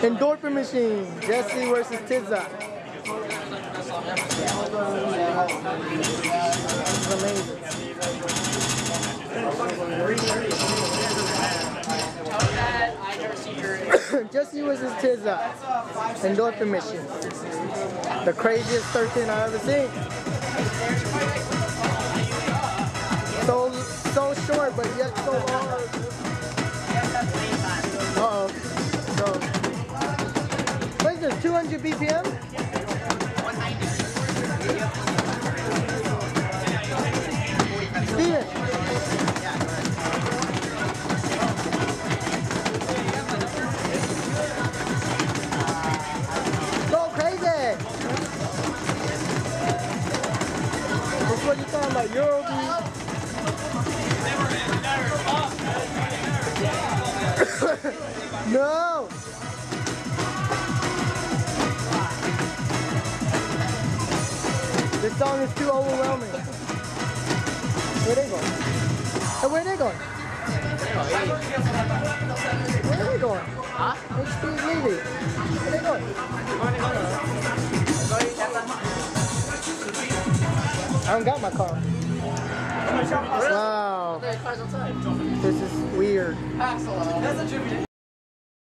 Endorphinmachine. Jesse versus Tiza. Jesse versus Tiza. Endorphin machine. The craziest 13 I've ever seen. So so short, but yet so hard. Is 200 BPM? What you talking about, no. Song is too overwhelming. Where they going? Hey, where they going? Where are they going? Huh? HP is leaving. Where they going? I don't got my car. Wow. This is weird. That's a tribute.